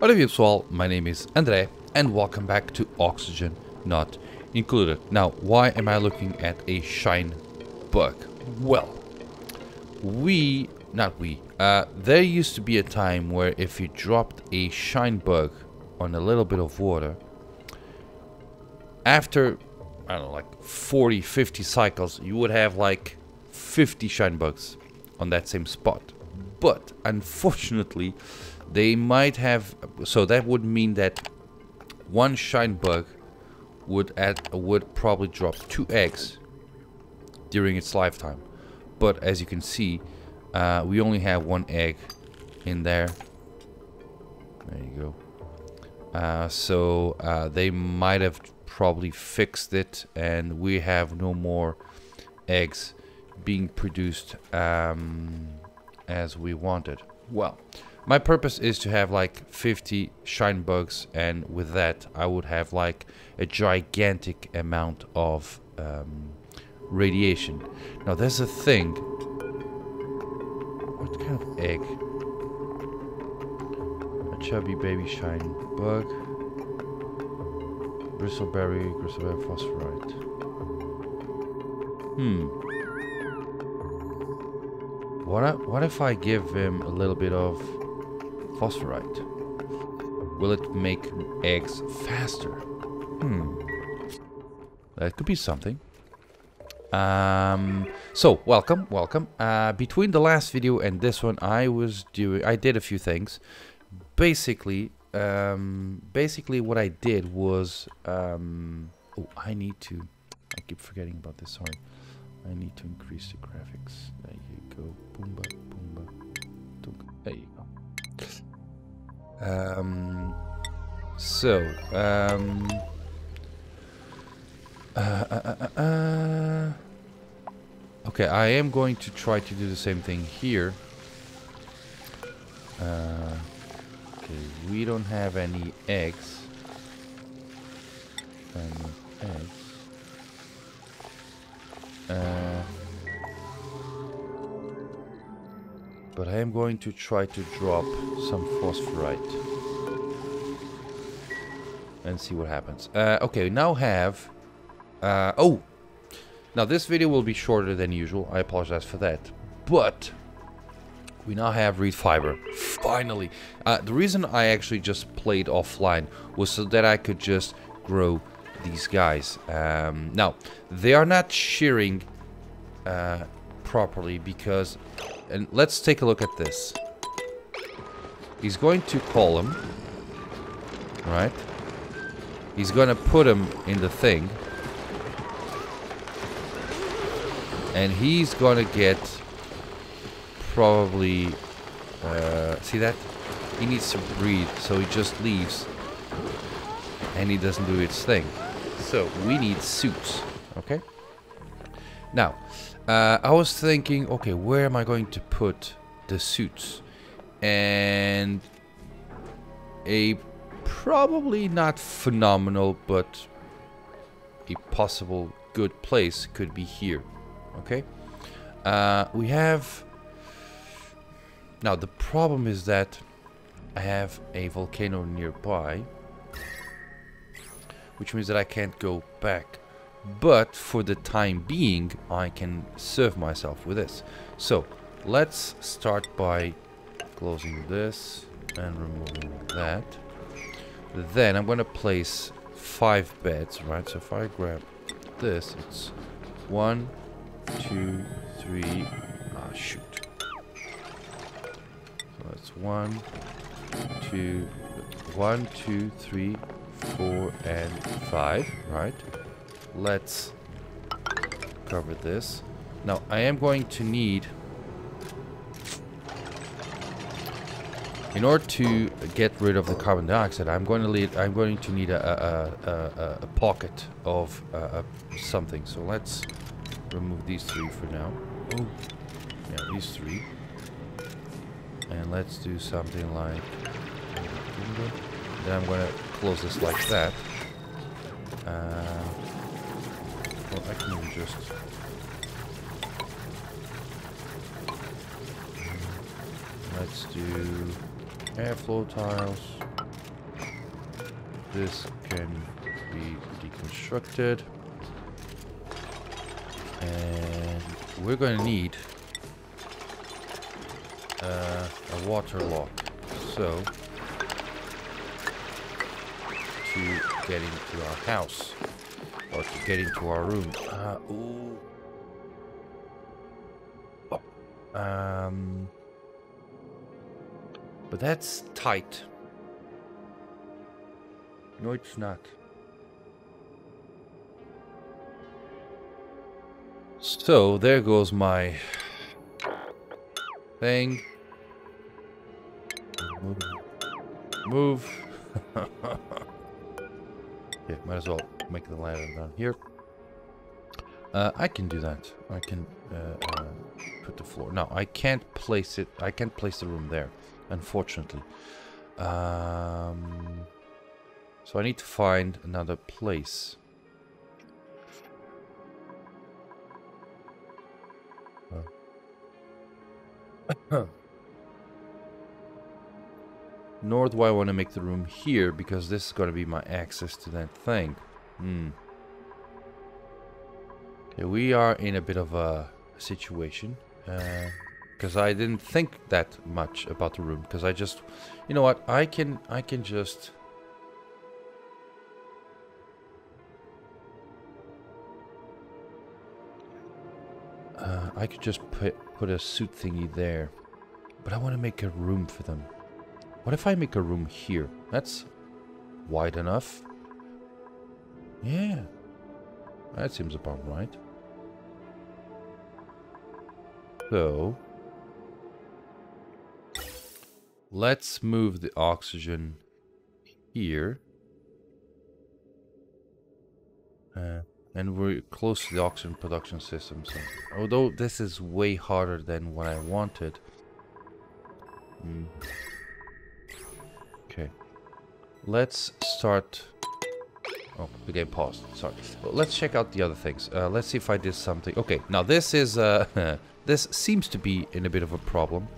Hello pessoal, my name is Andre and welcome back to Oxygen Not Included. Now, why am I looking at a shine bug? Well, we, not we, uh, there used to be a time where if you dropped a shine bug on a little bit of water, after, I don't know, like 40, 50 cycles, you would have like 50 shine bugs on that same spot. But unfortunately, they might have. So that would mean that one shine bug would add would probably drop two eggs during its lifetime. But as you can see, uh, we only have one egg in there. There you go. Uh, so uh, they might have probably fixed it, and we have no more eggs being produced um, as we wanted. Well, my purpose is to have like 50 shine bugs and with that I would have like a gigantic amount of um, radiation. Now there's a thing. What kind of egg? A chubby baby shine bug. Bristleberry, bristleberry phosphorite. Hmm. What, what if I give him a little bit of phosphorite? Will it make eggs faster? Hmm. That could be something. Um, so, welcome, welcome. Uh, between the last video and this one, I was doing, I did a few things. Basically, um, basically what I did was, um, oh, I need to, I keep forgetting about this, sorry. I need to increase the graphics. There you go. Boomba, boomba. There you go. Um, so, um, uh, uh, uh, uh, okay, I am going to try to do the same thing here. Uh, okay, we don't have any eggs. Any eggs. But I am going to try to drop some phosphorite and see what happens. Uh, okay, now have... Uh, oh! Now this video will be shorter than usual. I apologize for that. But we now have reed fiber. Finally! Uh, the reason I actually just played offline was so that I could just grow these guys. Um, now, they are not shearing uh, properly because... And let's take a look at this. He's going to call him. Right? He's going to put him in the thing. And he's going to get probably... Uh, see that? He needs to breathe, so he just leaves. And he doesn't do its thing. So we need suits? Now, uh, I was thinking, okay, where am I going to put the suits? And a probably not phenomenal, but a possible good place could be here, okay? Uh, we have... Now, the problem is that I have a volcano nearby which means that I can't go back. But for the time being, I can serve myself with this. So let's start by closing this and removing that. Then I'm going to place five beds, right? So if I grab this, it's one, two, three. Ah, shoot. So that's one, two, one, two, three, four, and five, right? Let's cover this. Now, I am going to need... In order to get rid of the carbon dioxide, I'm going to need I'm going to need a, a, a, a pocket of uh, something. So let's remove these three for now. Oh, yeah, these three. And let's do something like. Then I'm going to close this like that. Uh, well, I can just... Let's do airflow tiles. this can be deconstructed. And we're going to need uh, a water lock. So, to get into our house or to get into our room. Uh, ooh. Um, but that's tight. No, it's not. So, there goes my thing. Move. Move. okay, might as well make the ladder down here. Uh, I can do that. I can uh, uh, put the floor. No, I can't place it. I can't place the room there, unfortunately. Um, so I need to find another place. Nor do I want to make the room here because this is going to be my access to that thing. Hmm. Okay, we are in a bit of a situation. Because uh, I didn't think that much about the room. Because I just... You know what? I can, I can just... Uh, I could just put, put a suit thingy there. But I want to make a room for them. What if I make a room here? That's wide enough. Yeah. That seems about right. So, let's move the oxygen here. Uh, and we're close to the oxygen production system. So, although this is way harder than what I wanted. Mm. Let's start... Oh, the game paused. Sorry. Well, let's check out the other things. Uh, let's see if I did something. Okay, now this is... Uh, this seems to be in a bit of a problem.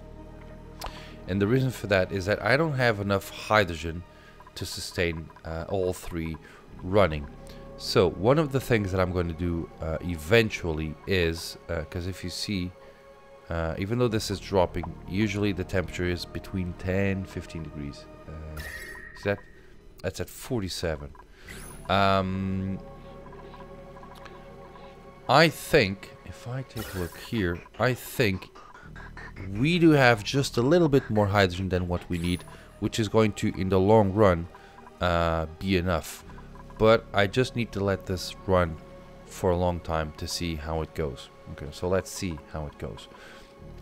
And the reason for that is that I don't have enough hydrogen to sustain uh, all three running. So one of the things that I'm going to do uh, eventually is, because uh, if you see, uh, even though this is dropping, usually the temperature is between 10 15 degrees. Uh, see that? That's at 47. Um, I think, if I take a look here, I think we do have just a little bit more hydrogen than what we need, which is going to, in the long run, uh, be enough but I just need to let this run for a long time to see how it goes. Okay, so let's see how it goes.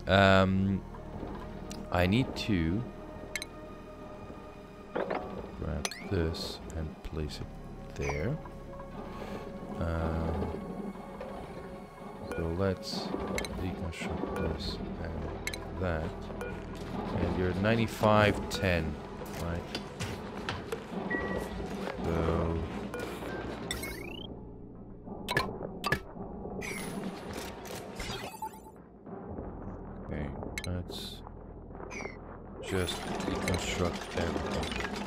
Um, I need to grab this and place it there. Um, so let's deconstruct this and that. And you're 9510, right? So Okay, let's just deconstruct everything.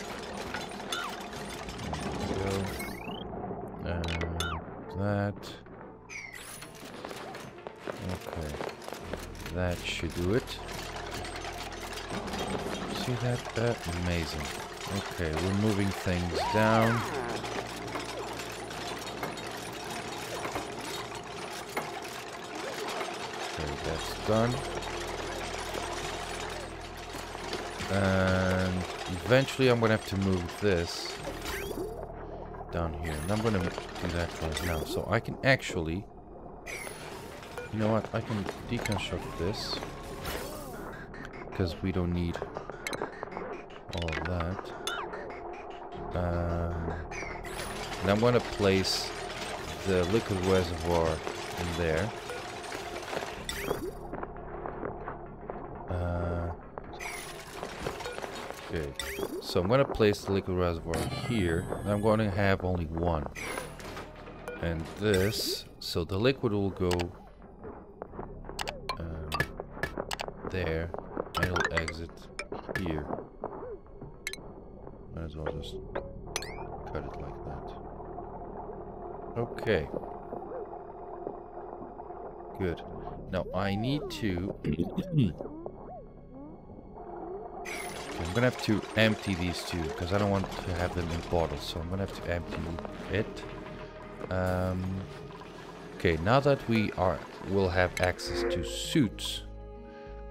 Do it. See that? Uh, amazing. Okay, we're moving things down. Okay, that's done. And eventually I'm going to have to move this down here. And I'm going to do that right now. So I can actually... You know what? I can deconstruct this. Because we don't need all of that. Um, and I'm going to place the liquid reservoir in there. Okay, so I'm going to place the liquid reservoir here. And I'm going to have only one. And this, so the liquid will go um, there, it'll exit here. Might as well just cut it like that. Okay. Good. Now I need to... I'm gonna have to empty these two because I don't want to have them in bottles. So I'm gonna have to empty it. Um, okay, now that we are will have access to suits,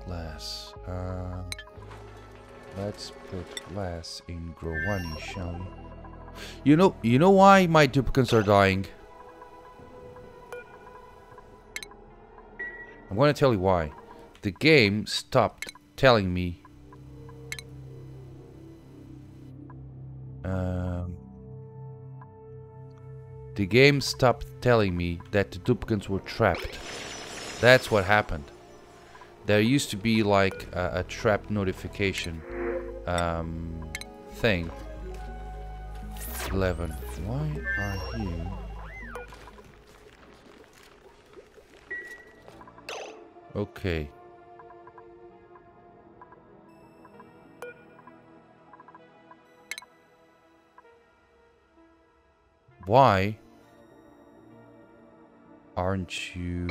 glass. Um, let's put glass in Growani, shall we? You know, you know why my duplicants are dying? I'm going to tell you why. The game stopped telling me um, the game stopped telling me that the duplicants were trapped. That's what happened. There used to be like a, a trap notification um, thing 11. Why are you... Okay. Why aren't you...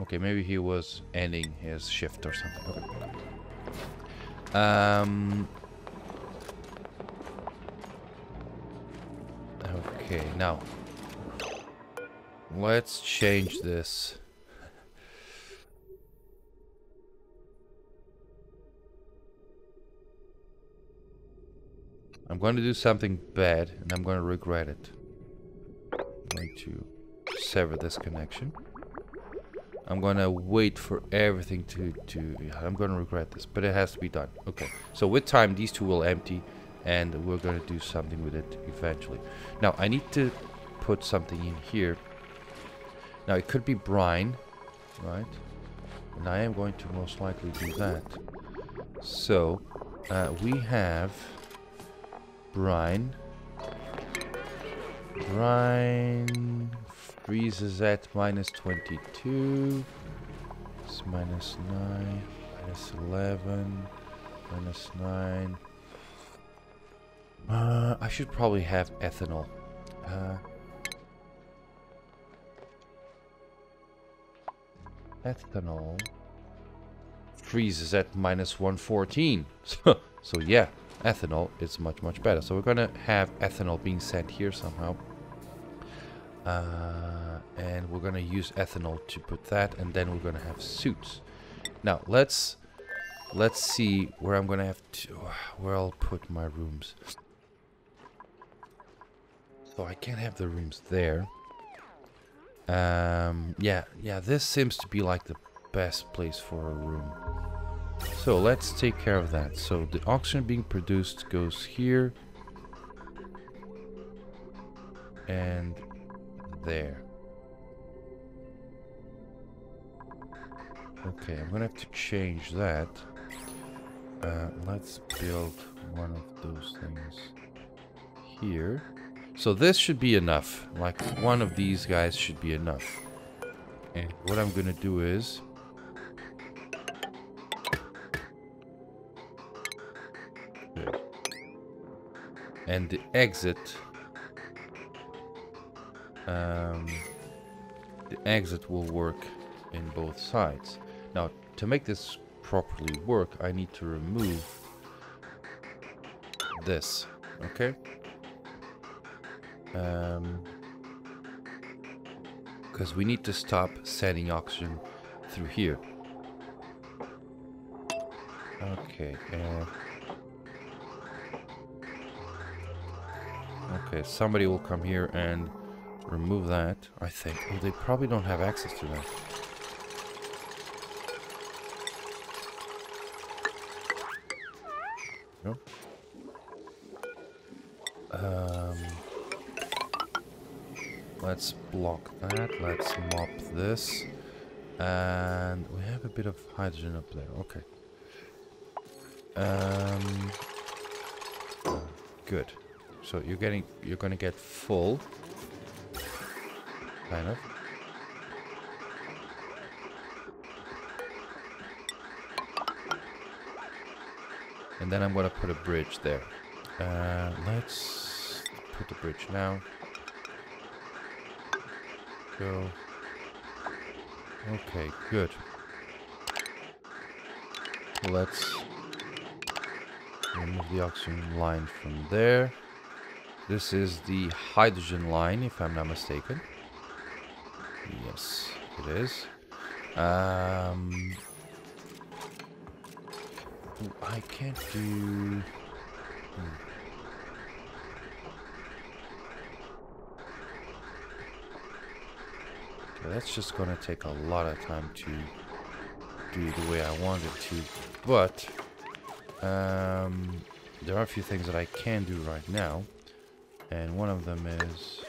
Okay, maybe he was ending his shift or something. Okay. Um, Okay, now. Let's change this. I'm going to do something bad and I'm going to regret it. I'm going to sever this connection. I'm to wait for everything to, to... I'm to regret this, but it has to be done. Okay, so with time these two will empty and we're to do something with it eventually. Now, I need to put something in here. Now, it could be brine, right? And I am going to most likely do that. So, uh, we have brine. Brine freezes at minus 22. It's minus 9, minus 11, minus 9. Uh, I should probably have ethanol. Uh, ethanol freezes at minus 114. So, so yeah, ethanol is much, much better. So we're going to have ethanol being sent here somehow. Uh, and we're going to use ethanol to put that. And then we're going to have suits. Now, let's let's see where I'm going to have to... Where I'll put my rooms. So I can't have the rooms there. Um, yeah, yeah, this seems to be like the best place for a room. So let's take care of that. So the oxygen being produced goes here. And there. Okay, I'm gonna have to change that. Uh, let's build one of those things here. So this should be enough. Like one of these guys should be enough. And what I'm to do is... And the exit... Um, the exit will work in both sides. Now, to make this properly work, I need to remove this. Okay? Because um, we need to stop sending oxygen through here. Okay. Uh, okay, somebody will come here and remove that, I think. Oh, they probably don't have access to that. No? Um... Let's block that. Let's mop this. And we have a bit of hydrogen up there. Okay. Um, good. So you're getting, you're gonna get full. Kind of. And then I'm gonna put a bridge there. Uh, let's put the bridge now. Go. Okay, good. Let's remove the oxygen line from there. This is the hydrogen line, if I'm not mistaken. Yes, it is. Um, I can't do... Hmm. Okay, that's just gonna take a lot of time to do the way I want it to. But, um, there are a few things that I can do right now. And one of them is...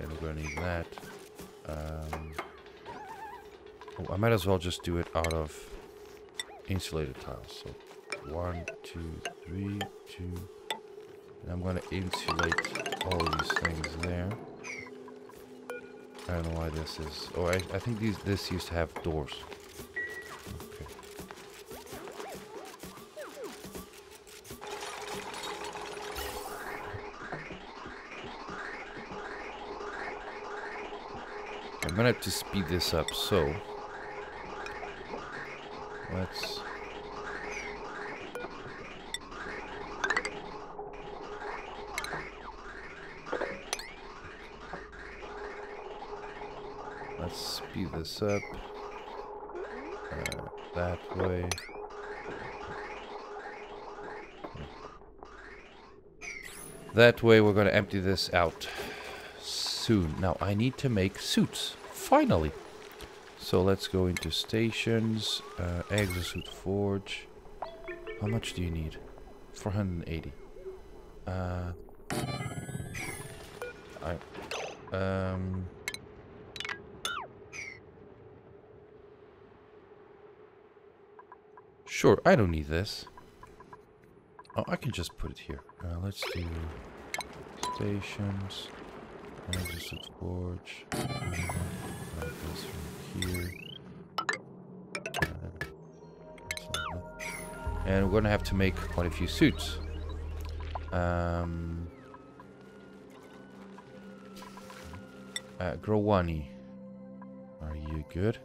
And we're gonna need that. Um, oh, I might as well just do it out of insulated tiles. So, one, two, three, two. And I'm gonna insulate all these things there. I don't know why this is. Oh, I, I think these this used to have doors. I'm gonna have to speed this up, so let's let's speed this up. Uh, that way. That way we're going to empty this out soon. Now I need to make suits. Finally. So let's go into stations. Uh, exosuit forge. How much do you need? 480. Uh, I, um, Sure, I don't need this. Oh, I can just put it here. Uh, let's do stations. Forge. From here. And we're gonna have to make quite a few suits. Um, uh, Growani. Are you good?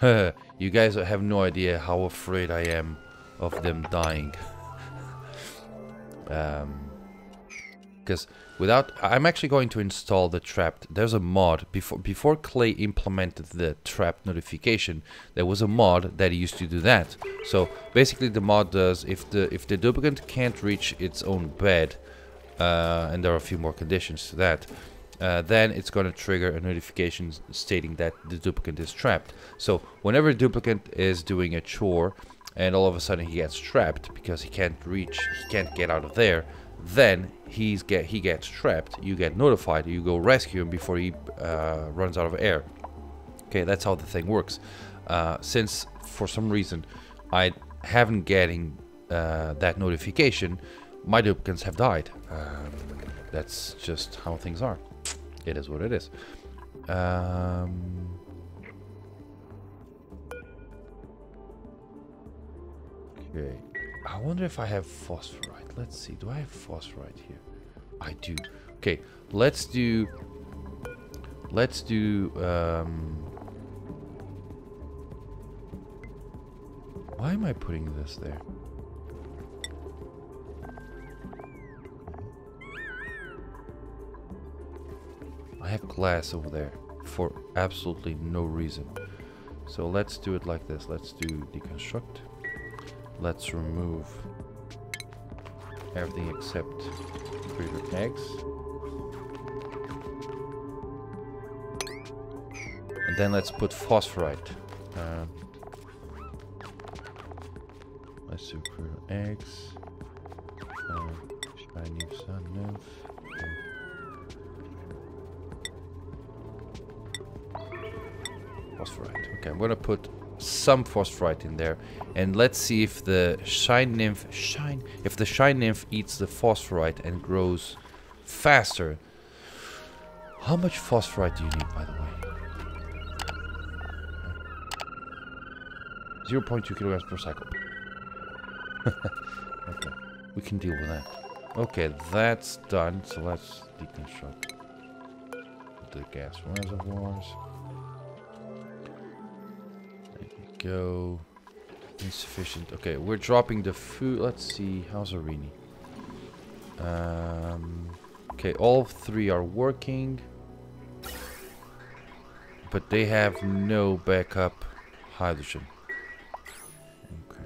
you guys have no idea how afraid I am of them dying. um, because without I'm actually going to install the trapped there's a mod before before Klei implemented the trap notification there was a mod that used to do that so basically the mod does if the if the duplicant can't reach its own bed uh, and there are a few more conditions to that uh, then it's going to trigger a notification stating that the duplicant is trapped. So whenever a duplicant is doing a chore and all of a sudden he gets trapped because he can't reach, he can't get out of there, then he's get he gets trapped. You get notified. You go rescue him before he uh, runs out of air. Okay, that's how the thing works. Uh, since for some reason I haven't getting uh, that notification, my duplicants have died. Um, that's just how things are it is what it is. Um, okay. I wonder if I have phosphorite. Let's see. Do I have phosphorite here? I do. Okay. Let's do... Let's do... Um, why am I putting this there? I have glass over there for absolutely no reason. So let's do it like this. Let's do deconstruct. Let's remove everything except breeder eggs. And then let's put phosphorite. Uh, let's eggs. Uh, shiny sun nymph. phosphorite. Okay, I'm gonna put some phosphorite in there and let's see if the shine nymph shine if the shine nymph eats the phosphorite and grows faster how much phosphorite do you need by the way 0.2 kilograms per cycle. okay, we can deal with that. Okay, that's done. So let's deconstruct the gas reservoirs. Go. Insufficient. Okay, we're dropping the food. Let's see. How's Arini? Um, okay, all three are working. But they have no backup hydrogen. Okay.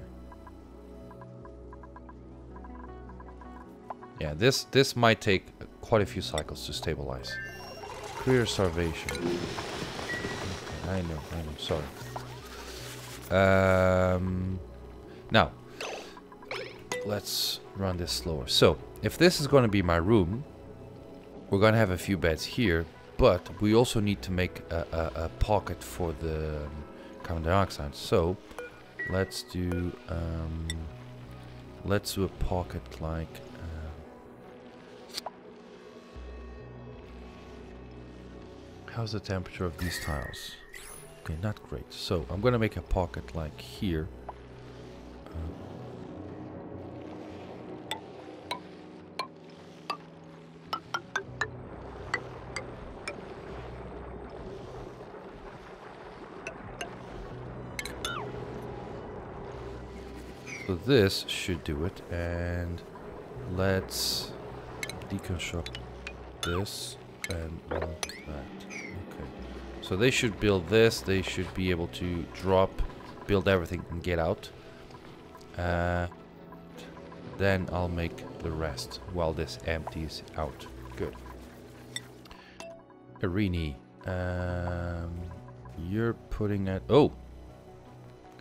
Yeah, this this might take quite a few cycles to stabilize. Clear starvation. Okay, I know, I know, sorry. Um, now, let's run this slower. So, if this is going to be my room, we're going to have a few beds here, but we also need to make a, a, a pocket for the um, carbon dioxide. So, let's do um, let's do a pocket like. Uh, how's the temperature of these tiles? Okay, not great. So I'm gonna make a pocket like here. So this should do it, and let's deconstruct this and that. So they should build this. They should be able to drop, build everything, and get out. Uh, then I'll make the rest while this empties out. Good. Arini, um, you're putting it. Oh,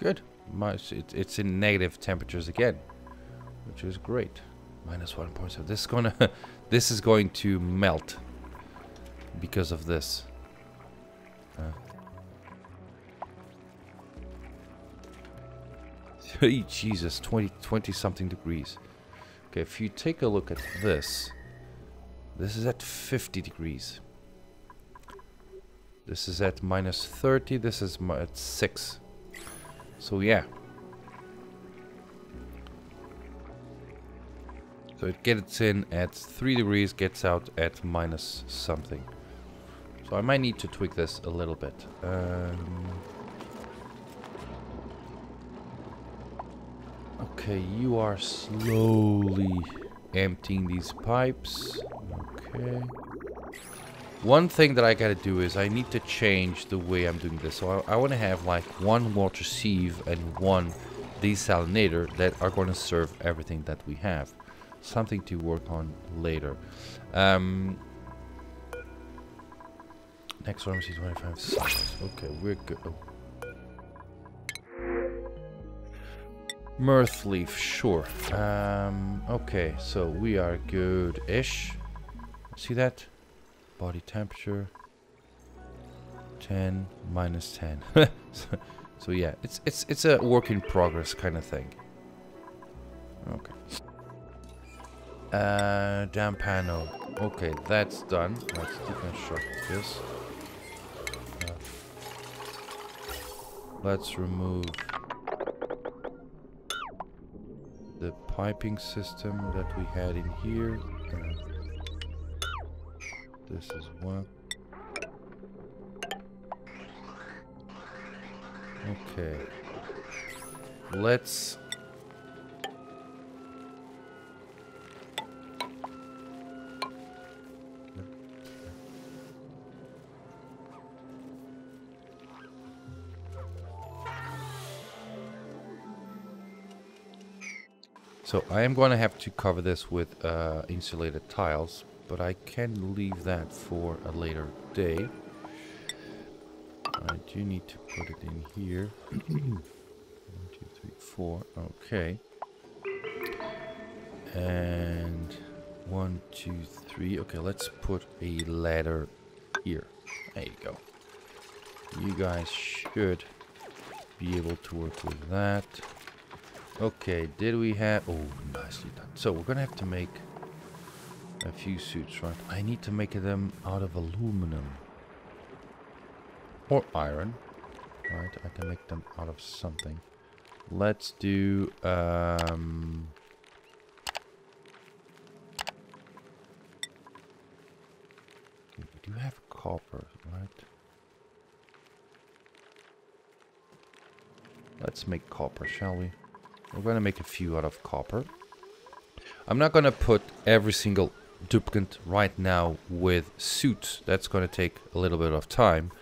good. It, it's in negative temperatures again, which is great. Minus 1.7. This is gonna. this is going to melt because of this. Uh. Jesus, 20, 20 something degrees. Okay, if you take a look at this, this is at 50 degrees. This is at minus 30, this is at 6. So yeah. So it gets in at 3 degrees, gets out at minus something. So I might need to tweak this a little bit. Um, okay, you are slowly emptying these pipes. Okay. One thing that I gotta do is I need to change the way I'm doing this. So I, I want to have like one water sieve and one desalinator that are to serve everything that we have. Something to work on later. Um, next see 25 seconds. Okay, we're good. Oh. Mirth leaf, sure. Um, okay, so we are good-ish. See that? body temperature 10 minus 10 so, so, yeah it's it's it's a work in progress kind of thing okay uh damn panel okay that's done let's deconstruct this let's remove the piping system that we had in here uh, this is one. Okay. Let's... So I am going to have to cover this with uh, insulated tiles but I can leave that for a later day. I do need to put it in here. One, two, three, four. Okay. And one, two, three. Okay, let's put a ladder here. There you go. You guys should be able to work with that. Okay, did we have... Oh, nicely done. So we're going to have to make a few suits, right? I need to make them out of aluminum. Or iron. Right, I can make them out of something. let's do um we do have copper, right? Let's make copper, shall we? We're gonna make a few out of copper. I'm not gonna put every single duplicate right now with suits. That's gonna take a little bit of time.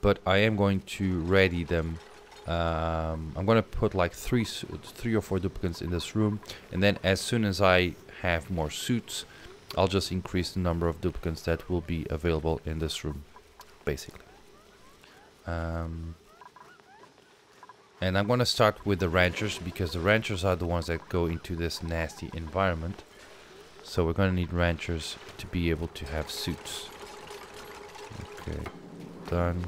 But I am going to ready them. Um, I'm gonna put like three, three or four duplicates in this room, and then as soon as I have more suits, I'll just increase the number of duplicates that will be available in this room, basically. Um, and I'm gonna start with the ranchers because the ranchers are the ones that go into this nasty environment. So we're gonna need ranchers to be able to have suits. Okay, done.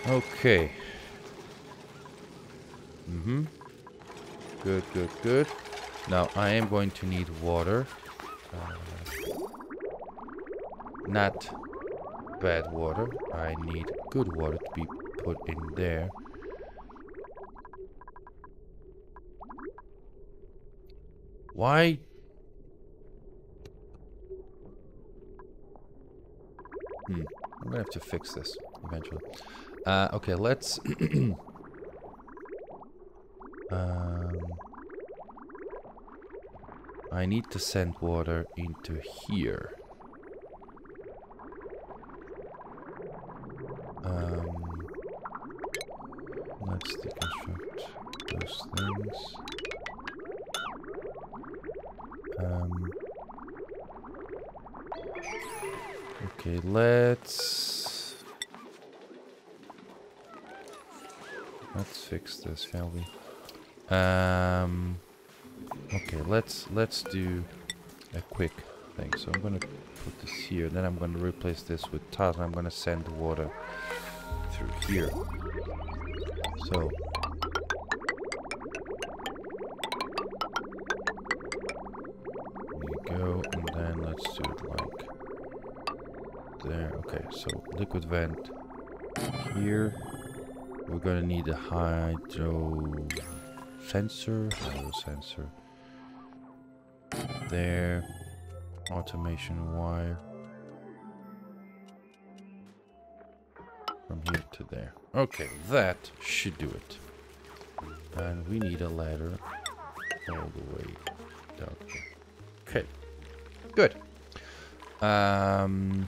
Okay. okay. Mm-hmm. Good, good, good. Now I am going to need water. Uh, not bad water. I need good water to be put in there. Why? Hmm. I'm gonna have to fix this eventually. Uh, okay, let's... um, I need to send water into here. Okay, let's let's fix this, shall we? Um, okay, let's let's do a quick thing. So I'm gonna put this here. Then I'm gonna replace this with tiles. I'm gonna send the water through here. So there you go, and then let's do it like there. Okay, so liquid vent here. We're gonna need a hydro sensor, hydro sensor there, automation wire. from here to there. Okay, that should do it. And we need a ladder all the way down. Okay, good. Um,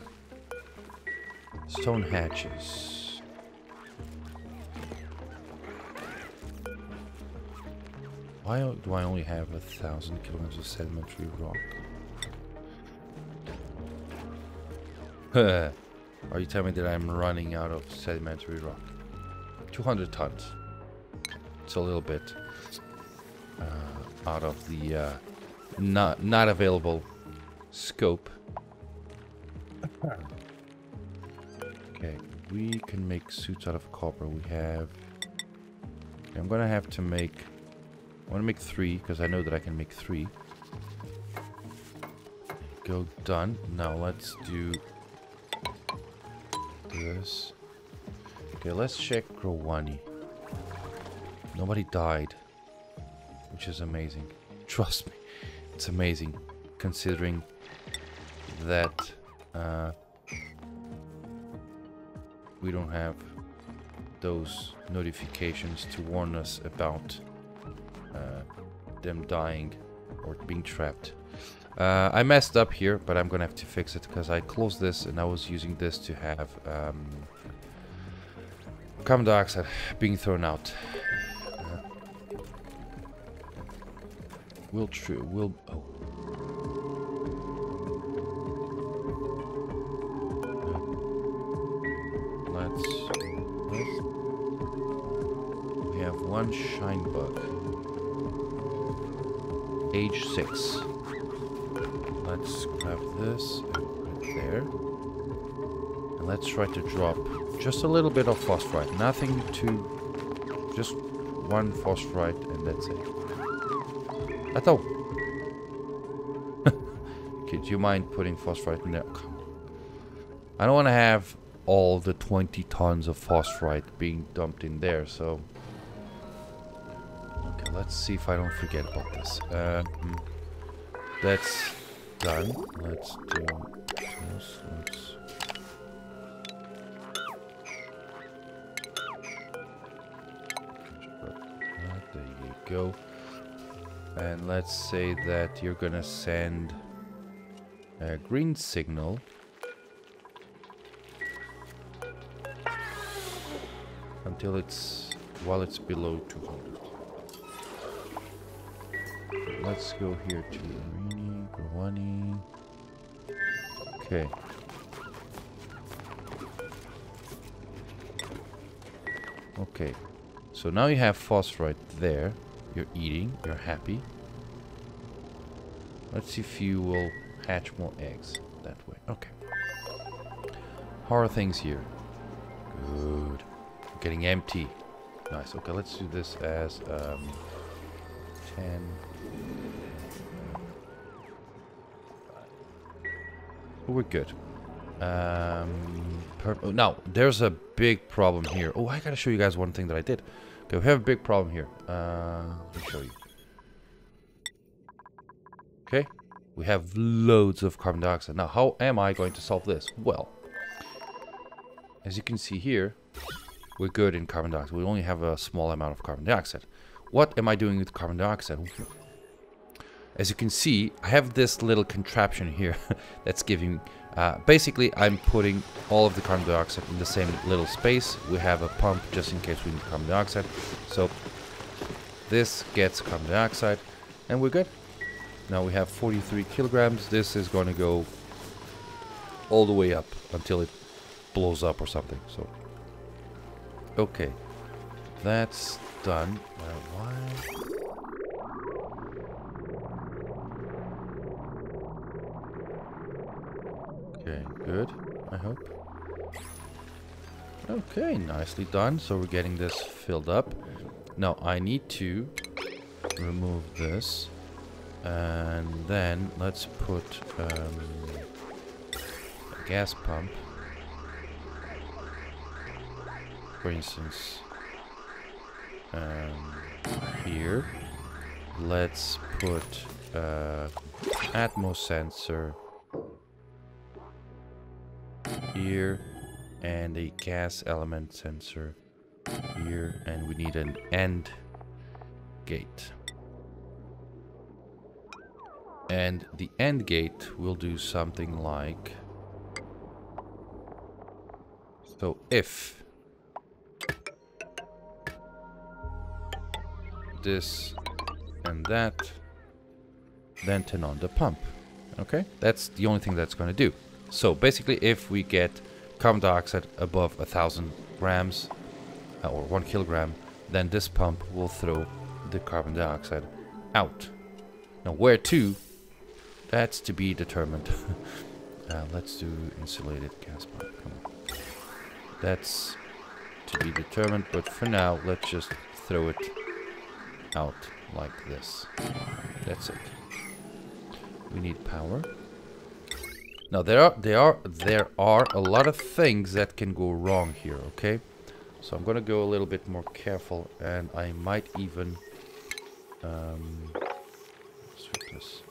stone hatches. Why do I only have a thousand kilograms of sedimentary rock? Are you telling me that I'm running out of sedimentary rock? 200 tons. It's a little bit uh, out of the uh, not not available scope. We can make suits out of copper. We have. I'm gonna have to make. I want to make three because I know that I can make three. Go done. Now let's do this. Okay, let's check Growani. Nobody died. Which is amazing. Trust me. It's amazing. Considering that uh, we don't have those notifications to warn us about uh, them dying or being trapped. Uh, I messed up here, but I'm gonna have to fix it because I closed this and I was using this to have um, carbon dioxide being thrown out. Uh, will true will oh. Bug. Age six. Let's grab this right there. And let's try to drop just a little bit of phosphite. Nothing too... Just one phosphite and that's it. That's all. okay, do you mind putting phosphite in there? I don't want to have all the 20 tons of phosphorite being dumped in there. So, let's see if I don't forget about this. Um, that's done. Let's do this. Let's there you go. And let's say that you're gonna send a green signal until it's while it's below 200. Let's go here to Arini, Grawani. Okay. Okay. So now you have phosphorite there. You're eating. You're happy. Let's see if you will hatch more eggs that way. Okay. How are things here? Good. Getting empty. Nice. Okay, let's do this as um, 10. We're good. Um, oh, now, there's a big problem here. Oh, I gotta show you guys one thing that I did. Okay, we have a big problem here. Uh, let me show you. Okay, we have loads of carbon dioxide. Now, how am I going to solve this? Well, as you can see here, we're good in carbon dioxide. We only have a small amount of carbon dioxide. What am I doing with carbon dioxide? As you can see, I have this little contraption here that's giving... Uh, basically, I'm putting all of the carbon dioxide in the same little space. We have a pump just in case we need carbon dioxide. So this gets carbon dioxide and we're good. Now we have 43 kilograms. This is going to go all the way up until it blows up or something. So, okay, that's done. Why? Okay, good, I hope. Okay, nicely done. So we're getting this filled up. Now I need to remove this. And then let's put um, a gas pump. For instance, um, here. Let's put uh, Atmos sensor here and a gas element sensor here and we need an AND gate. And the AND gate will do something like so if this and that then turn on the pump. Okay? That's the only thing that's going to do so basically if we get carbon dioxide above a thousand grams uh, or one kilogram, then this pump will throw the carbon dioxide out. Now where to, that's to be determined. uh, let's do insulated gas pump. That's to be determined, but for now, let's just throw it out like this. That's it. We need power. Now there are there are there are a lot of things that can go wrong here, okay? So I'm gonna go a little bit more careful and I might even um this.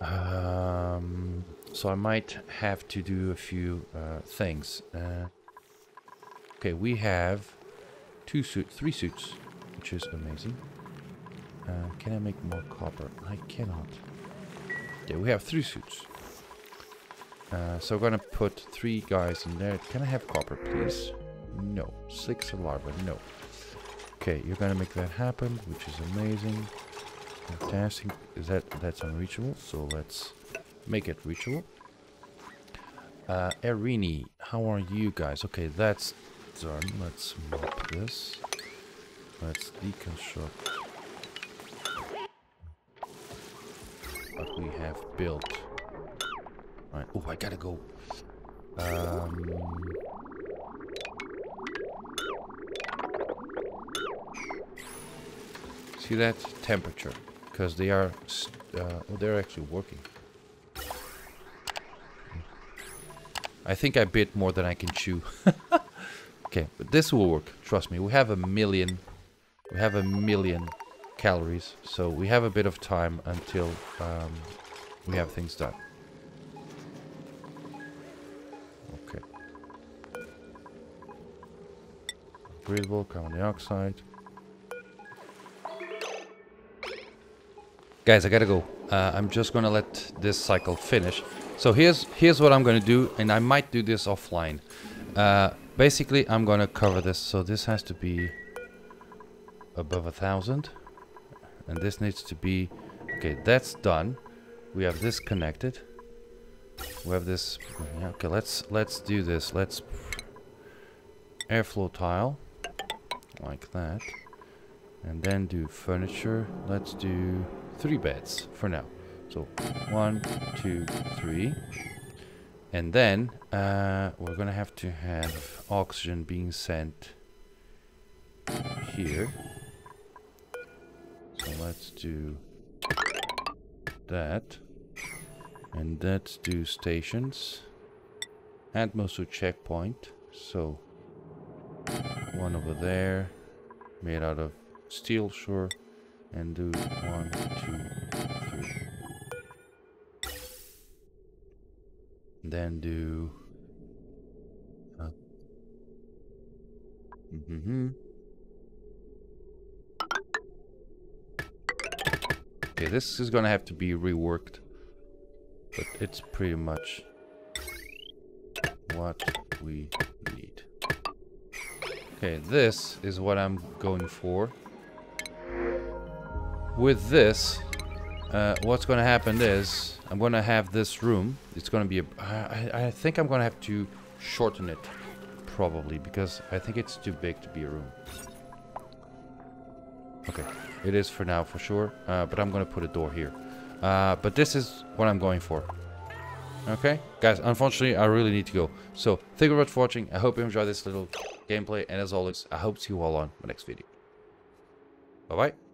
Um so I might have to do a few uh, things. Uh, okay, we have two suits, three suits, which is amazing. Uh, can I make more copper? I cannot. Yeah, we have three suits. Uh, so we're gonna put three guys in there. Can I have copper, please? No. Six larva, no. Okay, you're gonna make that happen, which is amazing. Fantastic. Is that that's unreachable? So let's make it reachable. Uh, Erini, how are you guys? Okay, that's done. Let's mop this. Let's deconstruct what we have built. Right. Oh, I gotta go. Um, see that temperature? Because they are, uh, oh, they're actually working. I think I bit more than I can chew. okay, but this will work. Trust me. We have a million. We have a million calories. So we have a bit of time until um, we have things done. Breathable, carbon dioxide. Guys, I gotta go. Uh, I'm just gonna let this cycle finish. So here's here's what I'm gonna do, and I might do this offline. Uh, basically, I'm gonna cover this. So this has to be above a thousand, and this needs to be okay. That's done. We have this connected. We have this. Okay, let's let's do this. Let's airflow tile like that, and then do furniture. Let's do three beds for now. So one, two, three. And then uh, we're gonna have to have oxygen being sent here. So let's do that. And let's do stations. And most checkpoint. So one over there. Made out of steel, sure. And do one, two, three. then do uh, mm -hmm. okay this is gonna have to be reworked but it's pretty much what we need okay this is what I'm going for with this uh, what's going to happen is I'm going to have this room. It's going to be a... I, I think I'm going to have to shorten it. Probably. Because I think it's too big to be a room. Okay. It is for now for sure. Uh, but I'm going to put a door here. Uh, but this is what I'm going for. Okay? Guys, unfortunately, I really need to go. So, thank you very much for watching. I hope you enjoyed this little gameplay. And as always, I hope to see you all on my next video. Bye-bye.